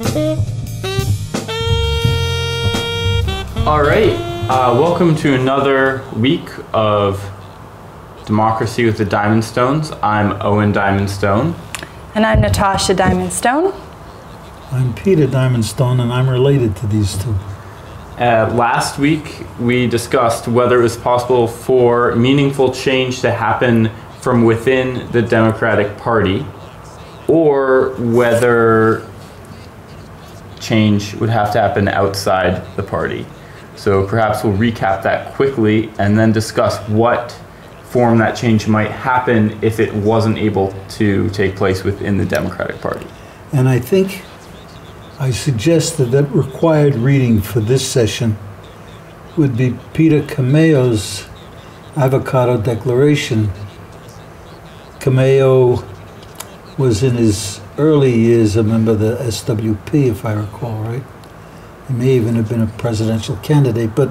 All right, uh, welcome to another week of Democracy with the Diamondstones. I'm Owen Diamondstone. And I'm Natasha Diamondstone. I'm Peter Diamondstone, and I'm related to these two. Uh, last week, we discussed whether it was possible for meaningful change to happen from within the Democratic Party or whether change would have to happen outside the party. So perhaps we'll recap that quickly and then discuss what form that change might happen if it wasn't able to take place within the Democratic Party. And I think I suggested that required reading for this session would be Peter Camejo's Avocado Declaration. Camejo was in his early years a member of the SWP, if I recall right. He may even have been a presidential candidate, but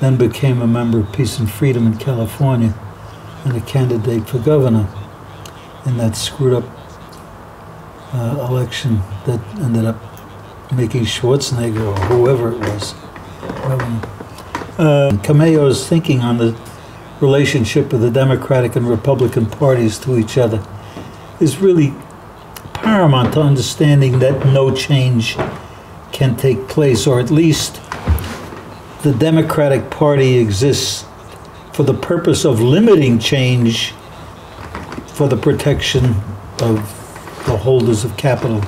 then became a member of Peace and Freedom in California and a candidate for governor in that screwed up uh, election that ended up making Schwarzenegger or whoever it was. Uh, Camejo's thinking on the relationship of the Democratic and Republican parties to each other is really paramount to understanding that no change can take place, or at least the Democratic Party exists for the purpose of limiting change for the protection of the holders of capital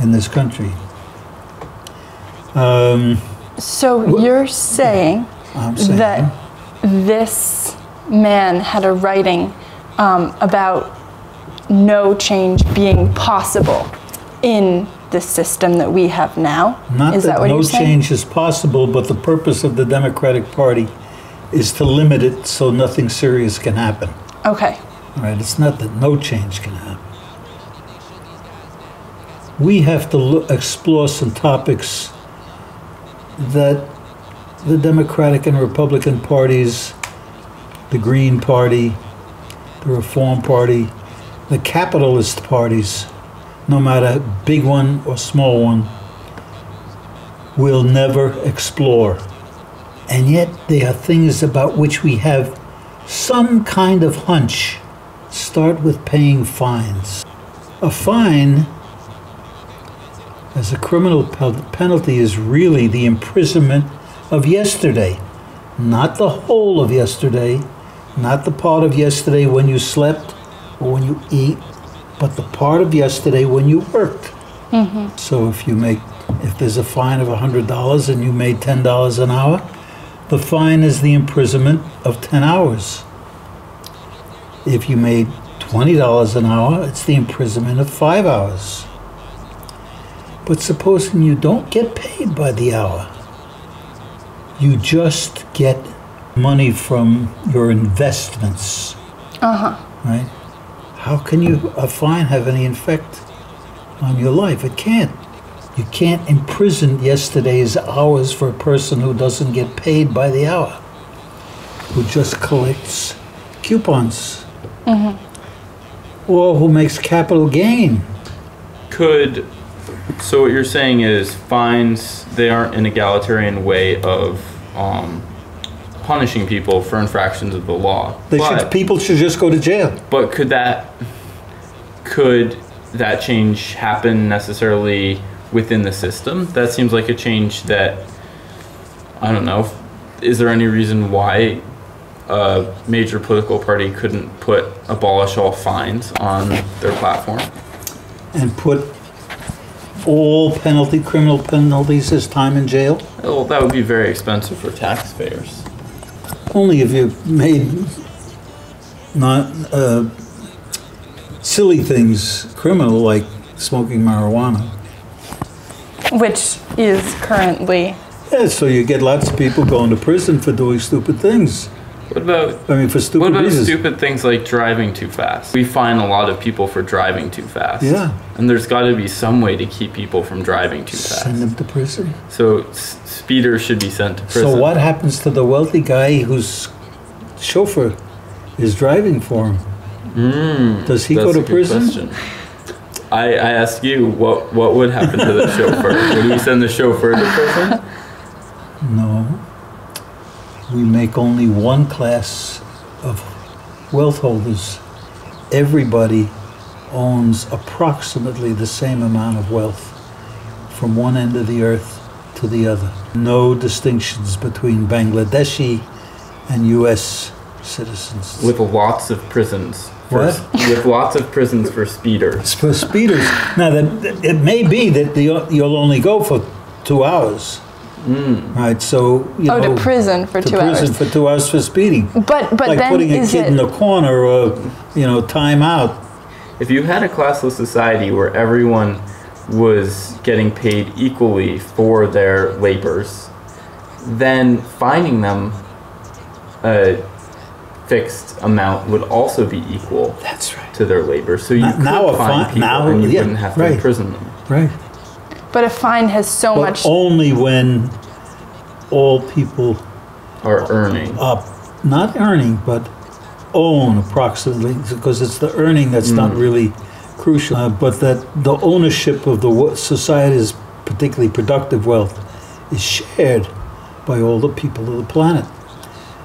in this country. Um, so you're saying, saying that this man had a writing um, about no change being possible in the system that we have now? Not is that, that what no you're saying? change is possible, but the purpose of the Democratic Party is to limit it so nothing serious can happen. Okay. All right, it's not that no change can happen. We have to look, explore some topics that the Democratic and Republican parties, the Green Party, the Reform Party, the capitalist parties, no matter big one or small one, will never explore. And yet, they are things about which we have some kind of hunch. Start with paying fines. A fine as a criminal penalty is really the imprisonment of yesterday, not the whole of yesterday, not the part of yesterday when you slept or when you eat, but the part of yesterday when you worked. Mm-hmm. So if you make, if there's a fine of $100 and you made $10 an hour, the fine is the imprisonment of 10 hours. If you made $20 an hour, it's the imprisonment of five hours. But supposing you don't get paid by the hour, you just get money from your investments. Uh huh. Right? How can you a fine have any effect on your life? It can't. You can't imprison yesterday's hours for a person who doesn't get paid by the hour, who just collects coupons, Mm-hmm. or who makes capital gain. Could so what you're saying is fines they aren't an egalitarian way of um, punishing people for infractions of the law. They but, should, people should just go to jail. but could that could that change happen necessarily within the system? That seems like a change that I don't know. Is there any reason why a major political party couldn't put abolish all fines on their platform? and put all penalty, criminal penalties as time in jail? Well, that would be very expensive for taxpayers. Only if you made not uh, silly things criminal, like smoking marijuana. Which is currently. Yeah, so you get lots of people going to prison for doing stupid things. What about I mean, for what stupid about reasons. stupid things like driving too fast? We fine a lot of people for driving too fast. Yeah. And there's got to be some way to keep people from driving too fast. Send them to prison. So s- speeders should be sent to prison. So what happens to the wealthy guy whose chauffeur is driving for him? Mm, Does he go to prison? question. I, I ask you, what what would happen to the chauffeur? Would we send the chauffeur to prison? No. We make only one class of wealth holders. Everybody owns approximately the same amount of wealth from one end of the earth to the other. No distinctions between Bangladeshi and US citizens. With lots of prisons. What? With lots of prisons for speeders. for speeders. Now, that it may be that the, you'll only go for two hours. Mm. Right, so, you Oh, know. to prison for to two prison hours. for two hours for speeding. But but like then putting a is kid it in the corner or, you know, time out. If you had a classless society where everyone was getting paid equally for their labors, then finding them a fixed amount would also be equal That's right. to their labor. So you Now- could now find fine- people now- and you yeah, wouldn't have to right. imprison them. Right. But a fine has so But much only when all people are earning. up, not earning, but own approximately, because it's the earning that's not really crucial, uh, but that the ownership of the society's particularly productive wealth is shared by all the people of the planet.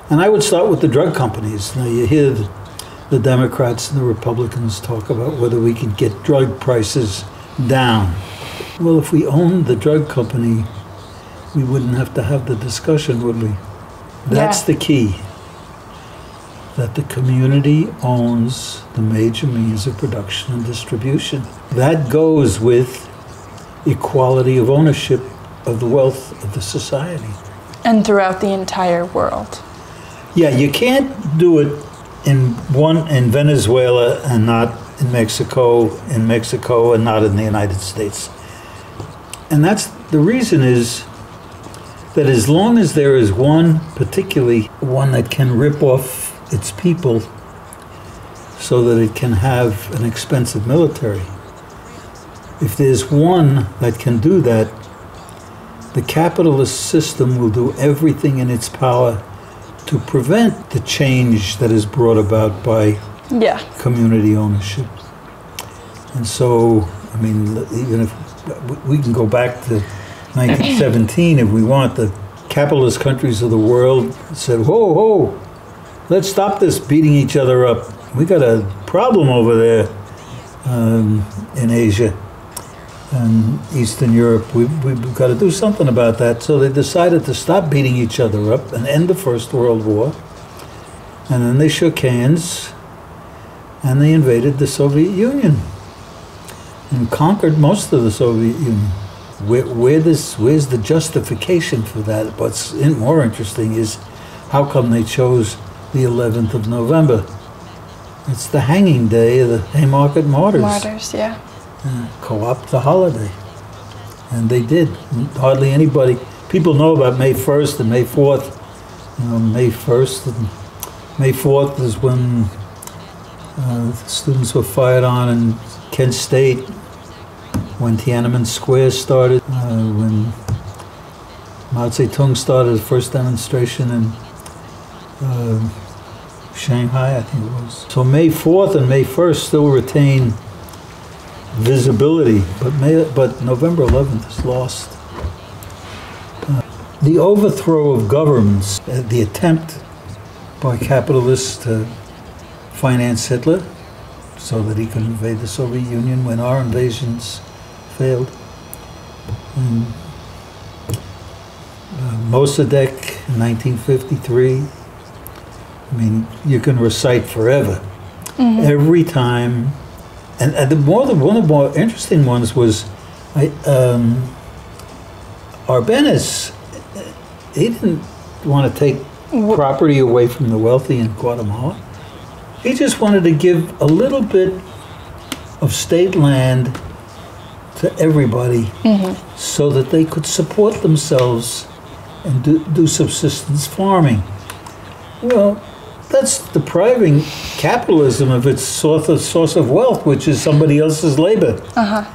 And I would start with the drug companies. Now you hear the, the Democrats and the Republicans talk about whether we could get drug prices down. Well, if we owned the drug company, we wouldn't have to have the discussion, would we? That's Yeah. the key. That the community owns the major means of production and distribution. That goes with equality of ownership of the wealth of the society. and throughout the entire world. Yeah, you can't do it in one in Venezuela and not in Mexico, in Mexico and not in the United States. And that's the reason is that as long as there is one, particularly one that can rip off its people so that it can have an expensive military, if there's one that can do that, the capitalist system will do everything in its power to prevent the change that is brought about by Yeah. community ownership. And so, I mean, even if we can go back to 1917 if we want, the capitalist countries of the world said, whoa, whoa, let's stop this beating each other up. We got a problem over there um, in Asia and Eastern Europe. We, we've got to do something about that. So they decided to stop beating each other up and end the First World War. And then they shook hands and they invaded the Soviet Union and conquered most of the Soviet Union. Where, where this, where's the justification for that? What's in, more interesting is how come they chose the 11th of November? It's the hanging day of the Haymarket Martyrs Martyrs, yeah. co-opt the holiday. And they did. Hardly anybody, people know about May 1st and May 4th. You know, May 1st and May 4th is when uh, students were fired on in Kent State, when Tiananmen Square started, uh, when Mao Zedong started his first demonstration in uh, Shanghai, I think it was. So May 4th and May 1st still retain visibility, but May, but November 11th is lost. Uh, the overthrow of governments, uh, the attempt by capitalists to finance Hitler so that he could invade the Soviet Union when our invasions failed. And, uh, Mossadegh in 1953. I mean, you can recite forever. Every time and, and the more the one of the more interesting ones was I um Arbenz he didn't want to take property away from the wealthy in Guatemala. He just wanted to give a little bit of state land to everybody so that they could support themselves and do, do subsistence farming. Well, that's depriving capitalism of its source of, source of wealth, which is somebody else's labor. Uh huh.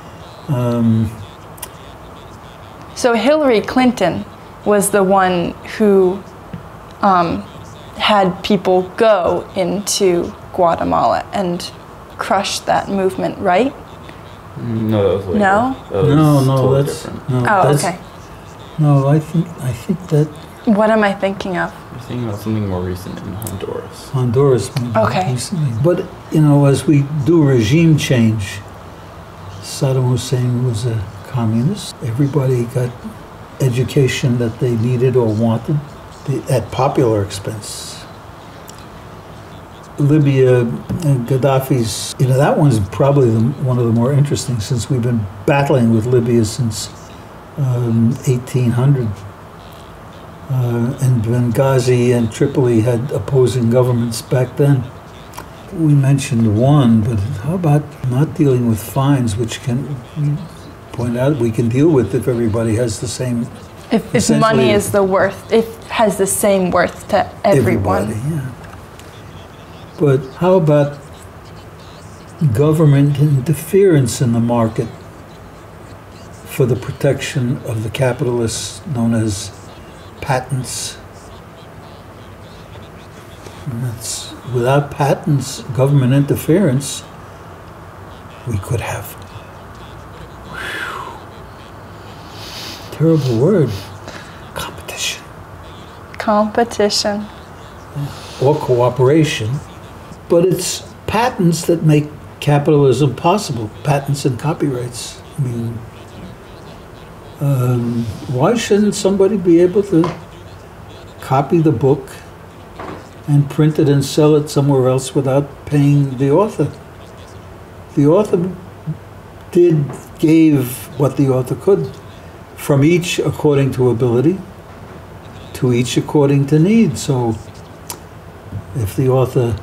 So Hillary Clinton was the one who um, had people go into Guatemala and crush that movement, right? No, that was later. No? That was No, no, totally that's, different. no, Oh, that's, okay. no, I think, I think that What am I thinking of? You're thinking about something more recent in Honduras. Honduras maybe Okay. recently. But, you know, as we do regime change, Saddam Hussein was a communist. Everybody got education that they needed or wanted the- at popular expense. Libya and Gaddafi's, you know, that one's probably the, one of the more interesting since we've been battling with Libya since um, 1800. Uh, and Benghazi and Tripoli had opposing governments back then. We mentioned one, but how about not dealing with fines, which can point out we can deal with if everybody has the same If, if money is the worth, it has the same worth to everyone. everybody. Yeah. But how about government interference in the market for the protection of the capitalists known as patents? And that's, without patents, government interference, we could have. Terrible word. Competition. Competition. or cooperation, but it's patents that make capitalism possible. Patents and copyrights. I mean, um, why shouldn't somebody be able to copy the book and print it and sell it somewhere else without paying the author? The author did gave what the author could, from each according to ability, to each according to need. So if the author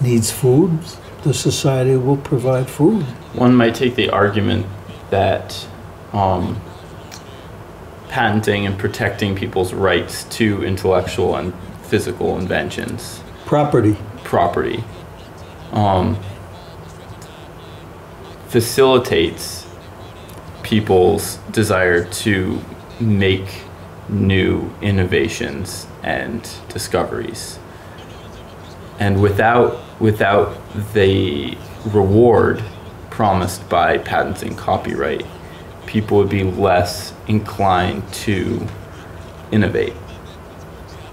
needs food, the society will provide food. One might take the argument that um, patenting and protecting people's rights to intellectual and physical inventions, Property. property, um, facilitates people's desire to make new innovations and discoveries. And without without the reward promised by patents and copyright, people would be less inclined to innovate.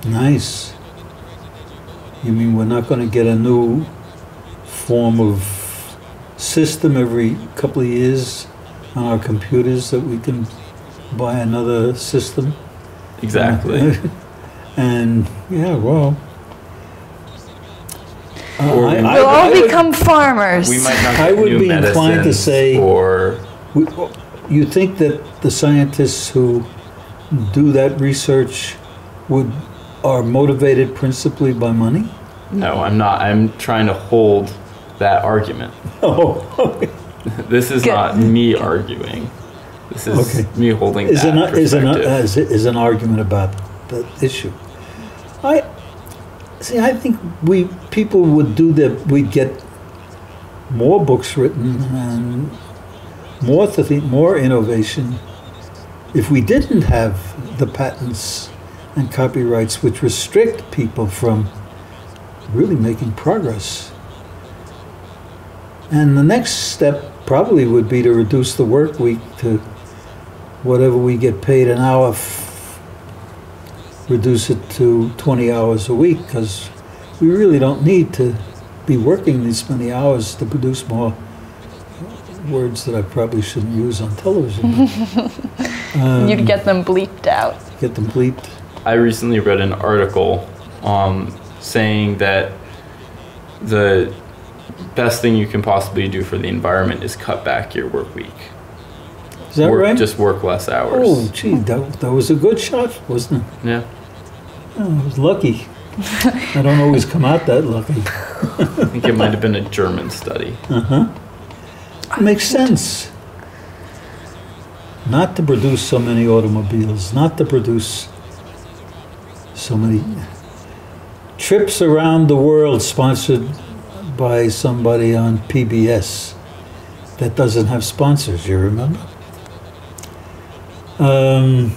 Nice. You mean we're not going to get a new form of system every couple of years on our computers that we can buy another system? Exactly. and yeah, well. Uh, Or I- we- I- We'll I all would- become farmers. we might not I would new be inclined to medicines say- or We- You think that the scientists who do that research would are motivated principally by money? no, I'm not. I'm trying to hold that argument. Oh, This is Good. not me arguing. This is Okay. me holding is that an is an perspective. is, is an argument about the issue. I see. I think we people would do that. We'd get more books written and more to think, more innovation if we didn't have the patents and copyrights which restrict people from really making progress. And the next step probably would be to reduce the work week to whatever we get paid an hour, f- reduce it to 20 hours a week because we really don't need to be working these many hours to produce more words that I probably shouldn't use on television. Um, You'd get them bleeped out. get them bleeped. I recently read an article um, saying that the best thing you can possibly do for the environment is cut back your work week. Is that work, right? Just work less hours. oh, gee, that, that was a good shot, wasn't it? Yeah. Oh, I was lucky. I don't always come out that lucky. I think it might have been a German study. Uh It makes sense. Not to produce so many automobiles, not to produce so many trips around the world sponsored by somebody on PBS that doesn't have sponsors, you remember? Um,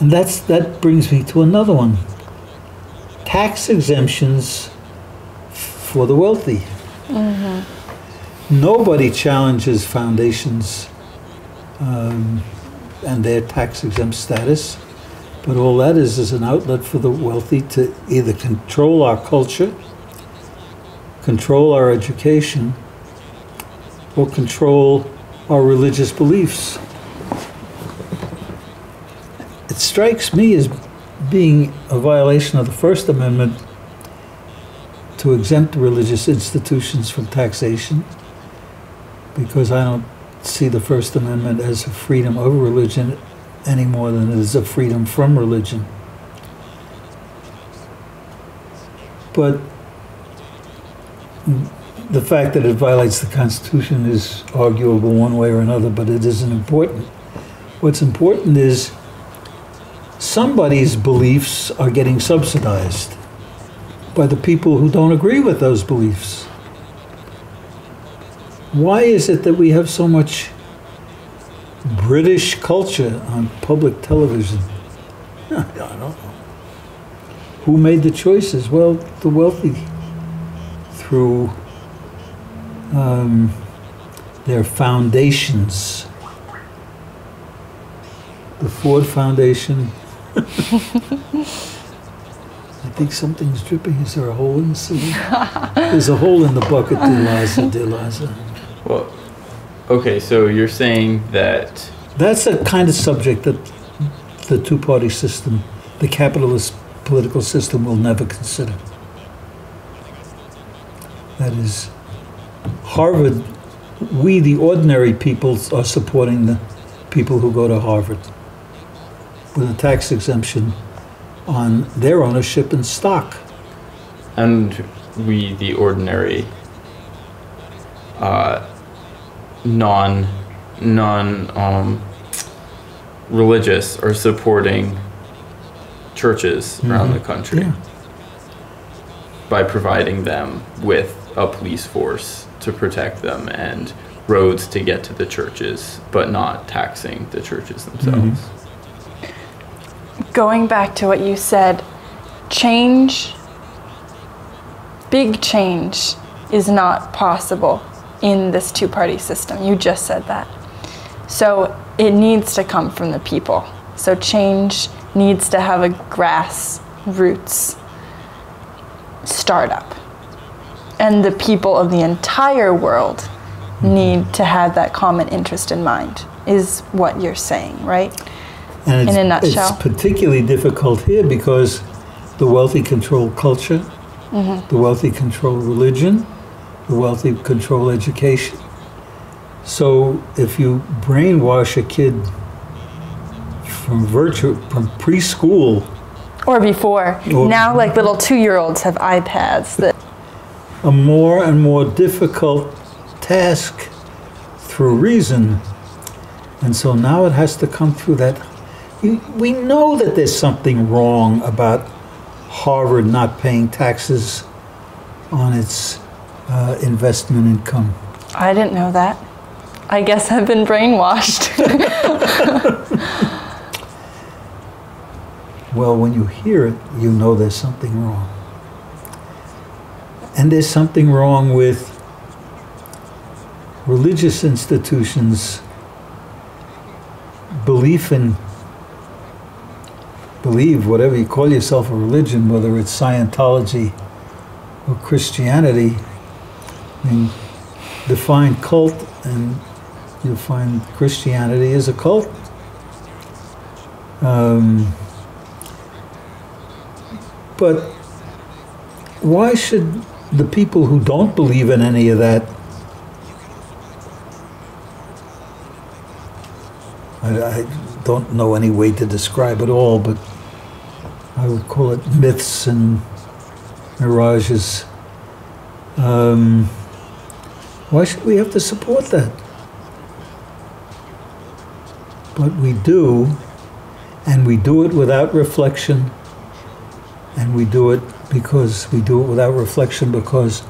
and that's that brings me to another one. Tax exemptions for the wealthy. Nobody challenges foundations um, and their tax exempt status, but all that is is an outlet for the wealthy to either control our culture, control our education, or control our religious beliefs. It strikes me as being a violation of the First Amendment to exempt religious institutions from taxation because I don't see the First Amendment as a freedom of religion any more than it is a freedom from religion. But the fact that it violates the Constitution is arguable one way or another, but it isn't important. What's important is somebody's beliefs are getting subsidized by the people who don't agree with those beliefs. Why is it that we have so much British culture on public television? I don't know. Who made the choices? Well, the wealthy through um, their foundations. The Ford Foundation. I think something's dripping. Is there a hole in the ceiling? There's a hole in the bucket, dear Liza, dear Liza. Well, okay, so you're saying that That's the kind of subject that the two-party system, the capitalist political system will never consider. That is, Harvard, we, the ordinary people, are supporting the people who go to Harvard with a tax exemption on their ownership in stock. and we the ordinary uh, non non um, religious are supporting churches around the country Yeah. by providing them with a police force to protect them and roads to get to the churches but not taxing the churches themselves mm-hmm. Going back to what you said, change, big change, is not possible in this two party system. You just said that. So it needs to come from the people. So change needs to have a grassroots startup. And the people of the entire world need to have that common interest in mind, is what you're saying, right? And it's, In a nutshell. It's particularly difficult here because the wealthy control culture, Mm-hmm. the wealthy control religion, the wealthy control education. So if you brainwash a kid from virtue from preschool, Or before. Or- now, like little two year olds have iPads that a more and more difficult task through reason. And so now it has to come through that. We know that there's something wrong about Harvard not paying taxes on its uh, investment income. I didn't know that. I guess I've been brainwashed. Well, when you hear it, you know there's something wrong. And there's something wrong with religious institutions' belief in, believe whatever you call yourself a religion, whether it's Scientology or Christianity. I mean, define cult, and you'll find Christianity is a cult. Um, but why should the people who don't believe in any of that I, I don't know any way to describe it all, but I would call it myths and mirages. Um, why should we have to support that? But we do, and we do it without reflection, and we do it because we do it without reflection because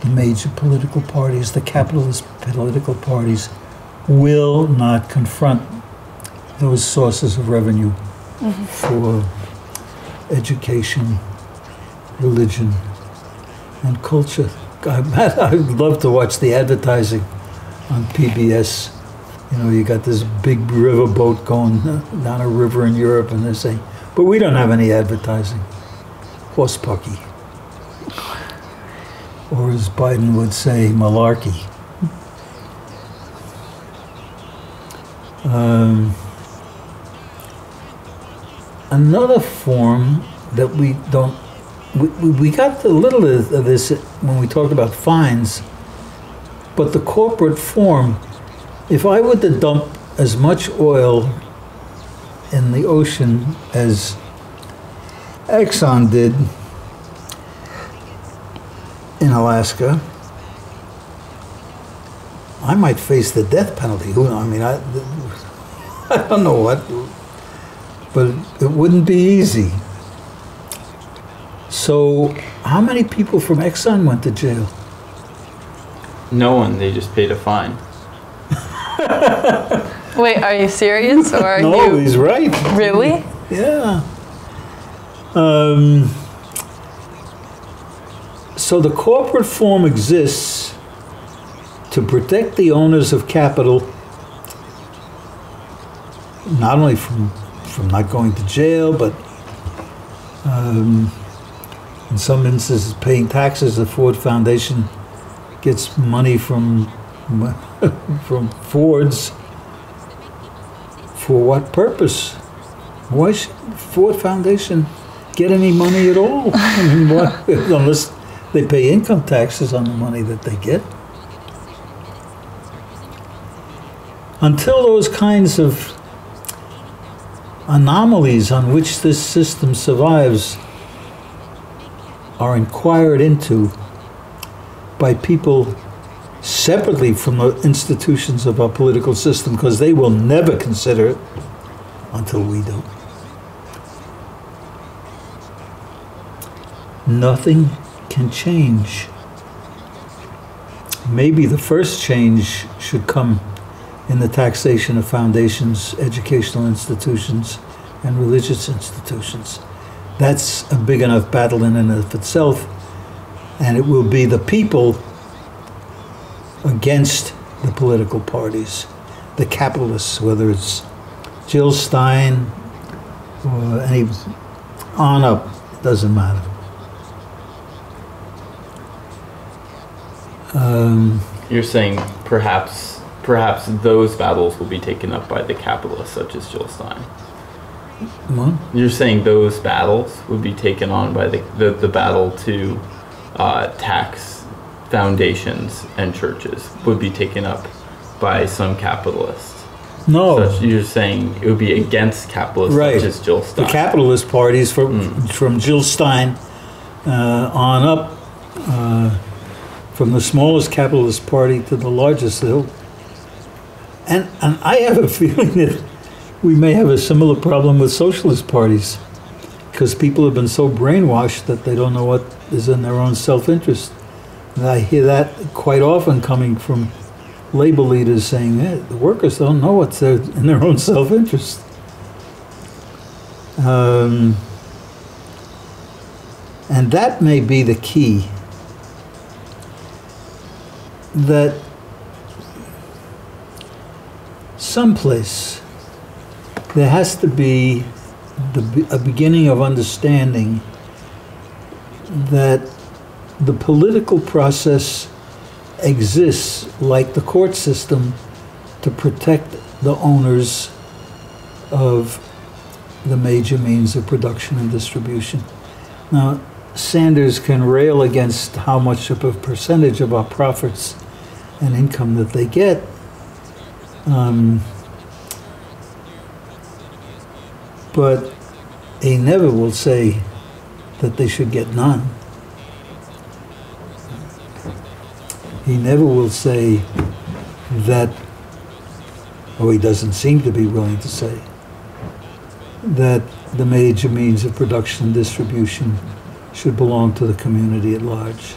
the major political parties, the capitalist political parties, will not confront those sources of revenue for education, religion, and culture. I would love to watch the advertising on PBS. You know, you got this big river boat going down a river in Europe, and they say, but we don't have any advertising. Horse pucky. Or as Biden would say, malarkey. Um, another form that we don't, we, we got a little of this when we talked about fines, but the corporate form, if I were to dump as much oil in the ocean as Exxon did in Alaska, I might face the death penalty. Who? I mean, I, I don't know what, but it wouldn't be easy. So, how many people from Exxon went to jail? No one. They just paid a fine. Wait, are you serious or are no, you he's right. really? Yeah. Um, so the corporate form exists to protect the owners of capital not only from from not going to jail, but um, in some instances paying taxes. The Ford Foundation gets money from from Fords. For what purpose? Why should Ford Foundation get any money at all? I mean, what, unless they pay income taxes on the money that they get. Until those kinds of anomalies on which this system survives are inquired into by people separately from the institutions of our political system because they will never consider it until we do. Nothing can change. Maybe the first change should come in the taxation of foundations, educational institutions, and religious institutions. That's a big enough battle in and of itself, and it will be the people against the political parties, the capitalists, whether it's Jill Stein or any on up, doesn't matter. Um, You're saying perhaps perhaps those battles will be taken up by the capitalists such as Jill Stein. what? You're saying those battles would be taken on by the the, the battle to uh, tax foundations and churches would be taken up by some capitalists. No, Such, you're saying it would be against capitalists Right. such as Jill the capitalist parties from Mm. from Jill Stein uh, on up, uh, from the smallest capitalist party to the largest. And and I have a feeling that we may have a similar problem with socialist parties because people have been so brainwashed that they don't know what is in their own self-interest. And I hear that quite often coming from labor leaders saying, hey, the workers don't know what's in their own self-interest. Um, and that may be the key that someplace there has to be the, a beginning of understanding that the political process exists like the court system to protect the owners of the major means of production and distribution. Now, Sanders can rail against how much of a percentage of our profits and income that they get. Um, but he never will say that they should get none. He never will say that, or he doesn't seem to be willing to say, that the major means of production and distribution should belong to the community at large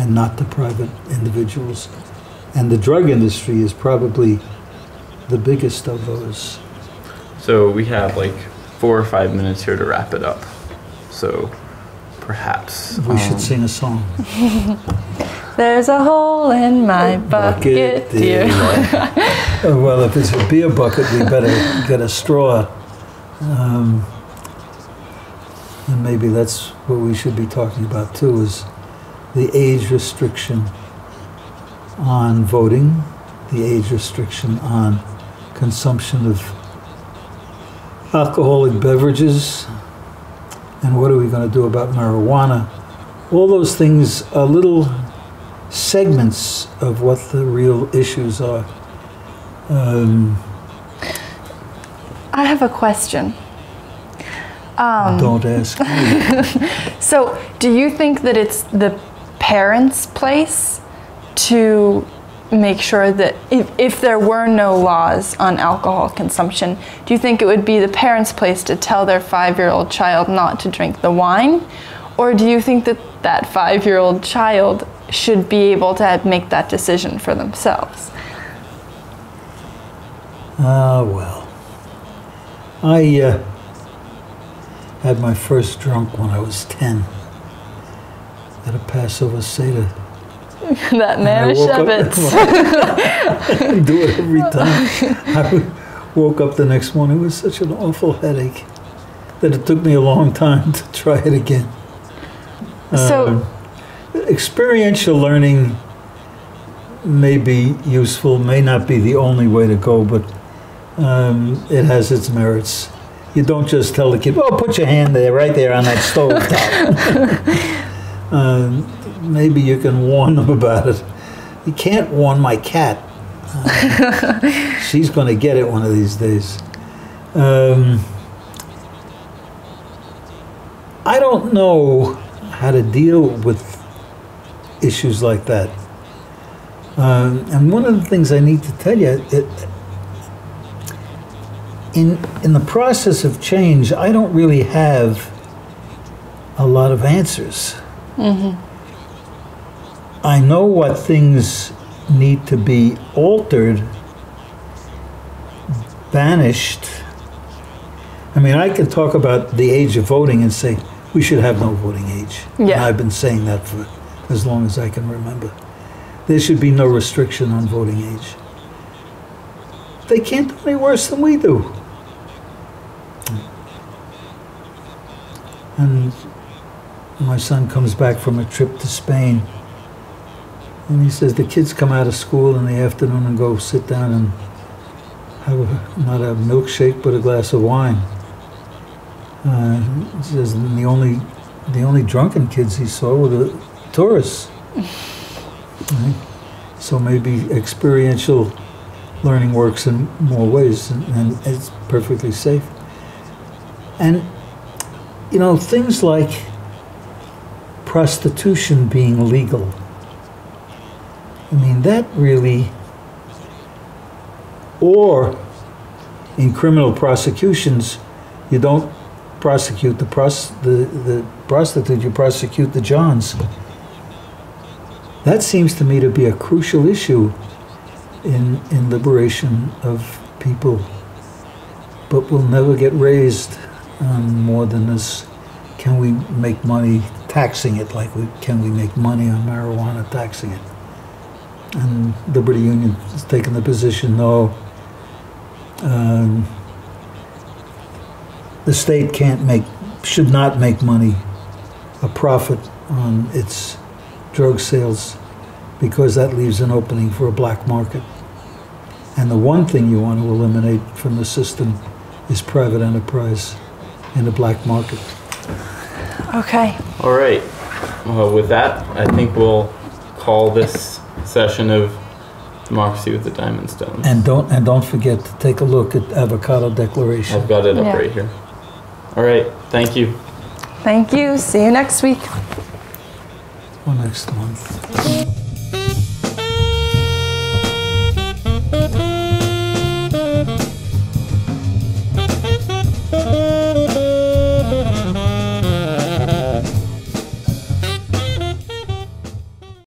and not the private individuals. And the drug industry is probably the biggest of those. So we have like four or five minutes here to wrap it up. So perhaps perhaps. We should um, sing a song. There's a hole in my bucket, dear. Uh, Well, if it's a beer bucket, we better get a straw. Um, and maybe that's what we should be talking about too, is the age restriction on voting, the age restriction on consumption of alcoholic beverages, and what are we going to do about marijuana? All those things are little segments of what the real issues are. Um, I have a question. Um, don't ask me. So, do you think that it's the parents' place to make sure that if, if there were no laws on alcohol consumption, do you think it would be the parents' place to tell their five year old child not to drink the wine? Or do you think that that five year old child should be able to make that decision for themselves? Ah, well. I uh, had my first drunk when I was 10 at a Passover Seder. that man of. I do it every time. I woke up the next morning with such an awful headache that it took me a long time to try it again. So- Um, experiential learning may be useful, may not be the only way to go, but um, it has its merits. You don't just tell the kid, "Oh, put your hand there, right there on that stove top." um, maybe you can warn them about it. You can't warn my cat. Uh, she's going to get it one of these days. Um, I don't know how to deal with issues like that. Um, and one of the things I need to tell you, it, in in the process of change, I don't really have a lot of answers. Mm-hmm. I know what things need to be altered, banished. I mean, I can talk about the age of voting and say we should have no voting age. And Yeah. I've been saying that for as long as I can remember. There should be no restriction on voting age. They can't do any worse than we do. And my son comes back from a trip to Spain. And he says the kids come out of school in the afternoon and go sit down and have a, not a milkshake but a glass of wine. Uh, he says the only the only drunken kids he saw were the tourists. Right? So maybe experiential learning works in more ways and, and it's perfectly safe. And you know things like prostitution being legal. I mean, that really, or in criminal prosecutions, you don't prosecute the, pros, the, the prostitute, you prosecute the Johns. That seems to me to be a crucial issue in, in liberation of people, but will never get raised on more than this. Can we make money taxing it like we can we make money on marijuana taxing it? And Liberty Union has taken the position, no. Um, the state can't make, should not make money, a profit on its drug sales, because that leaves an opening for a black market. And the one thing you want to eliminate from the system is private enterprise in the black market. Okay. All right. Well, with that, I think we'll call this session of Democracy with the Diamondstones. And don't, and don't forget to take a look at Avocado Declaration. I've got it up Yeah. right here. All right. Thank you. Thank you. See you next week. Or next month.